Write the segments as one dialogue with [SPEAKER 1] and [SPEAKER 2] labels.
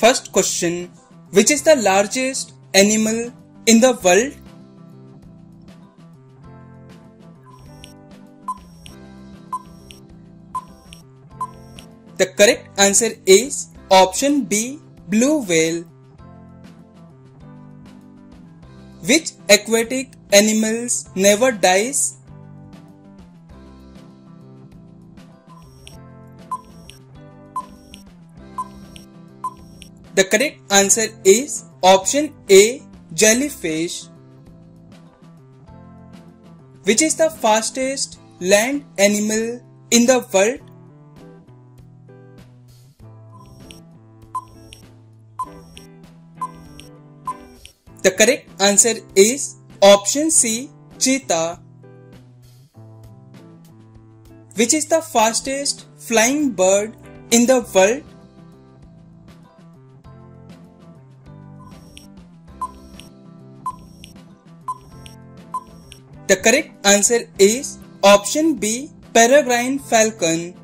[SPEAKER 1] First question Which is the largest animal in the world? The correct answer is option B blue whale. Which aquatic animals never dies? The correct answer is option A jellyfish. Which is the fastest land animal in the world? The correct answer is option C cheetah. Which is the fastest flying bird in the world? The correct answer is option B peregrine falcon.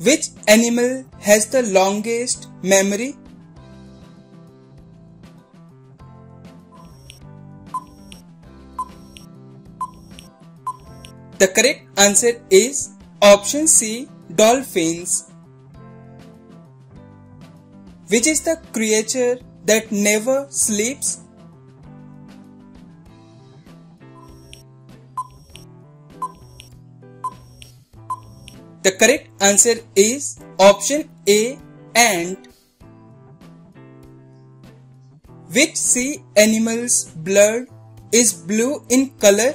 [SPEAKER 1] Which animal has the longest memory? The correct answer is option C dolphins. Which is the creature that never sleeps? The correct answer is option A ant. Which sea animal's blood is blue in color?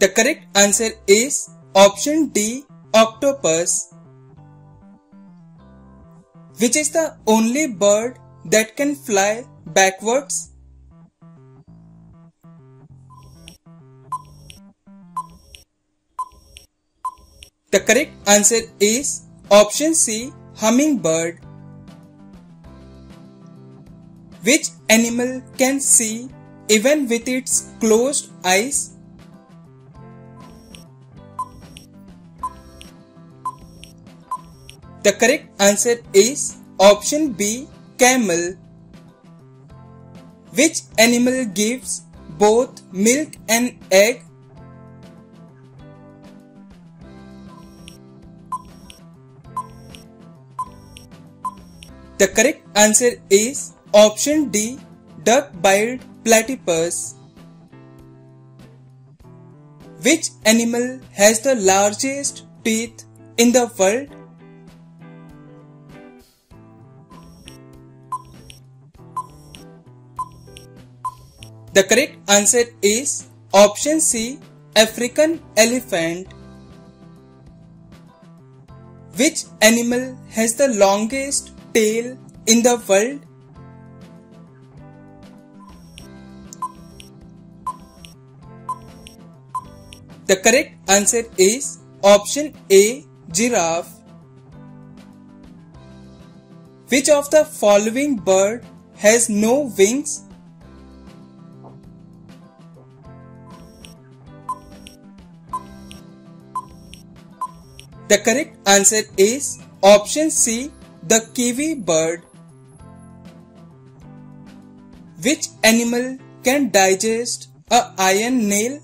[SPEAKER 1] The correct answer is option D octopus. Which is the only bird that can fly backwards? The correct answer is option C hummingbird. Which animal can see even with its closed eyes? The correct answer is option B camel. Which animal gives both milk and egg? The correct answer is option D duck-billed platypus. Which animal has the largest teeth in the world? The correct answer is option C African elephant. Which animal has the longest tail in the world? The correct answer is option A giraffe. Which of the following bird has no wings? The correct answer is option C the kiwi bird. Which animal can digest a iron nail?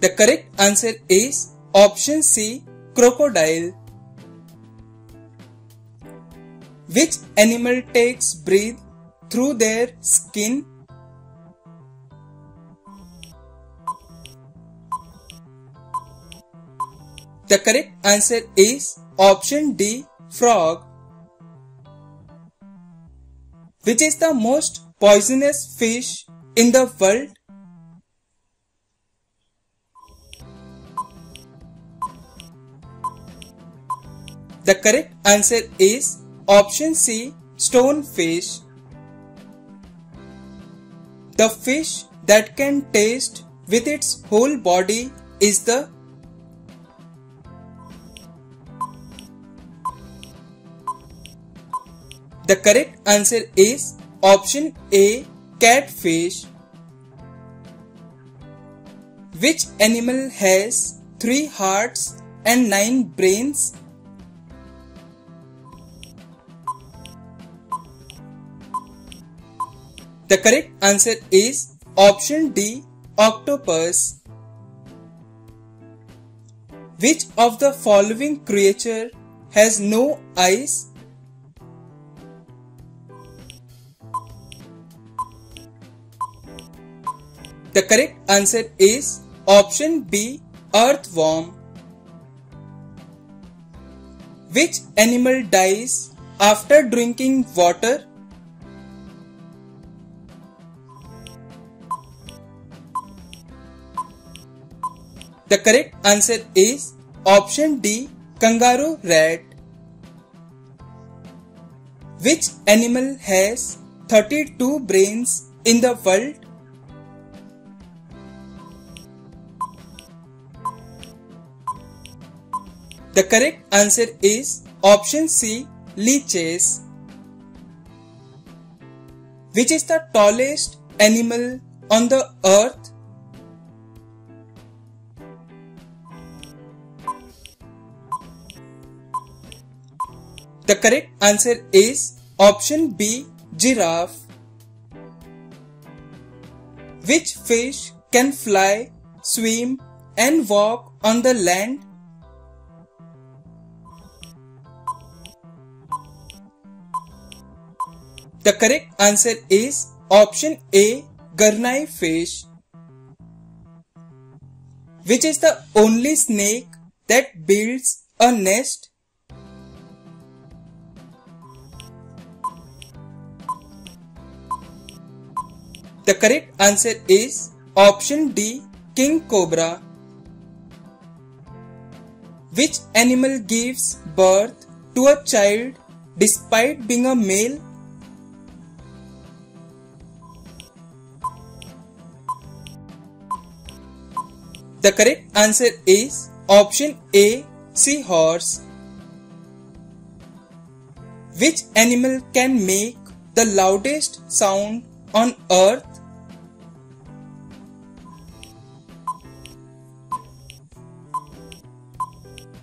[SPEAKER 1] The correct answer is option C crocodile. Which animal takes breath through their skin? The correct answer is option D frog. Which is the most poisonous fish in the world? The correct answer is option C stonefish. The fish that can taste with its whole body is the The correct answer is option A catfish. Which animal has 3 hearts and 9 brains? The correct answer is option D octopus. Which of the following creature has no eyes? The correct answer is option B earthworm. Which animal dies after drinking water? The correct answer is option D kangaroo rat. Which animal has 32 brains in the world? The correct answer is option C leeches. Which is the tallest animal on the earth? The correct answer is option B giraffe. Which fish can fly, swim and walk on the land? The correct answer is option A Gurnard fish. Which is the only snake that builds a nest? The correct answer is option D king cobra. Which animal gives birth to a child despite being a male? The correct answer is option A seahorse. Which animal can make the loudest sound on earth?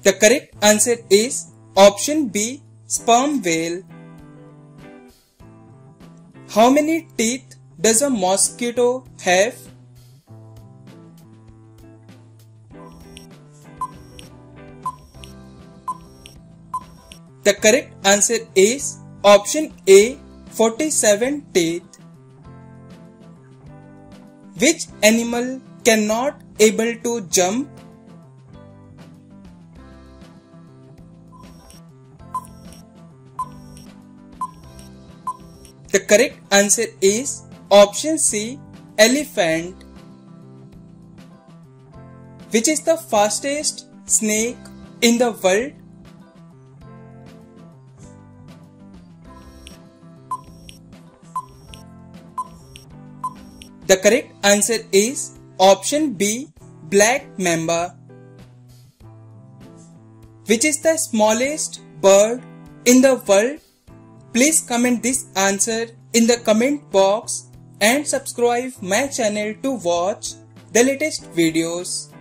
[SPEAKER 1] The correct answer is option B sperm whale. How many teeth does a mosquito have? The correct answer is option A 47 teeth. Which animal cannot able to jump? The correct answer is option C elephant. Which is the fastest snake in the world? Correct answer is option B black mamba. Which is the smallest bird in the world? Please comment this answer in the comment box and subscribe my channel to watch the latest videos.